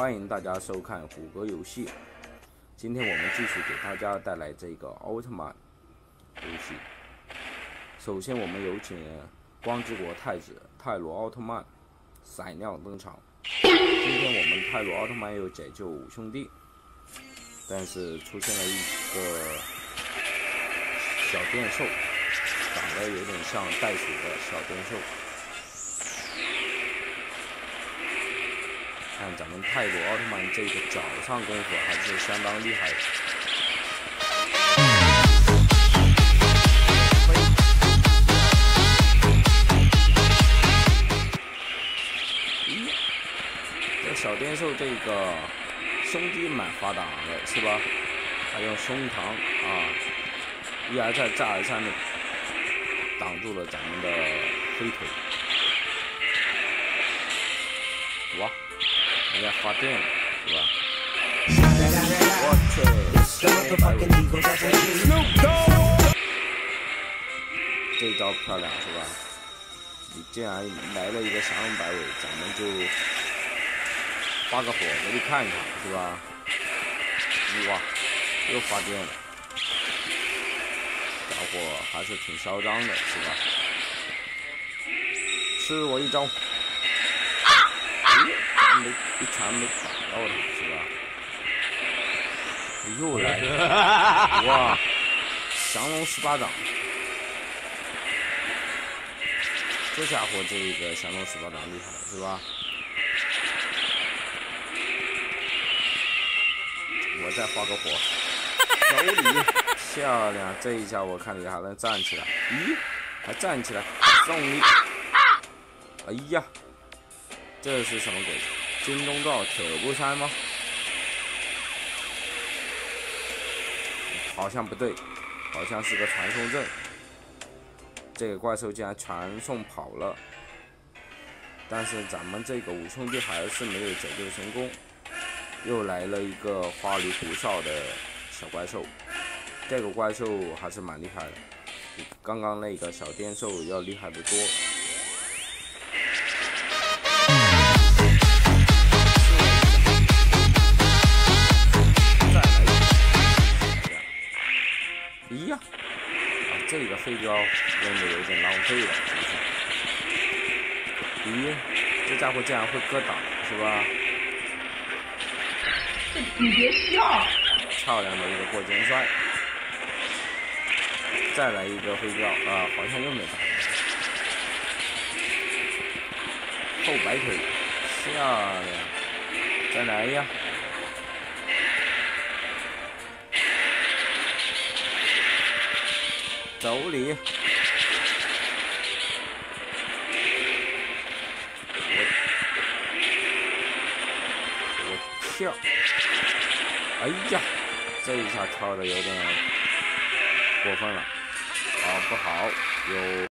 欢迎大家收看虎哥游戏。今天我们继续给大家带来这个奥特曼游戏。首先，我们有请光之国太子泰罗奥特曼闪亮登场。今天我们泰罗奥特曼又解救五兄弟，但是出现了一个小电兽，长得有点像袋鼠的小电兽。看咱们泰国奥特曼这个脚上功夫还是相当厉害的。咦，这小电兽这个胸肌蛮发达的，是吧？还用胸膛啊，一而再再而三的挡住了咱们的飞腿。哇！人家发电了，是吧？我去，这招漂亮是吧？你既然来了一个降龙摆尾，咱们就发个火给你看一看，是吧？哇，又发电了，家伙还是挺嚣张的，是吧？吃我一招！没一拳没打到他，是吧？又来了，哇！降龙十八掌，这家伙这个降龙十八掌厉害了，是吧？我再发个火，手里漂亮，这一下我看你还能站起来，咦？还站起来，送你！哎呀，这是什么鬼？金钟罩铁布衫吗？好像不对，好像是个传送阵。这个怪兽竟然传送跑了，但是咱们这个五兄弟还是没有解救成功，又来了一个花里胡哨的小怪兽。这个怪兽还是蛮厉害的，比刚刚那个小电兽要厉害的多。咦呀！啊，这个飞镖扔的有点浪费了，是不是？咦，这家伙竟然会格挡，是吧？你别笑。漂亮的一个过肩摔，再来一个飞镖啊，好像又没打。后摆腿，漂亮！再来呀！走你！我我跳！哎呀，这一下跳的有点过分了，啊不好，有。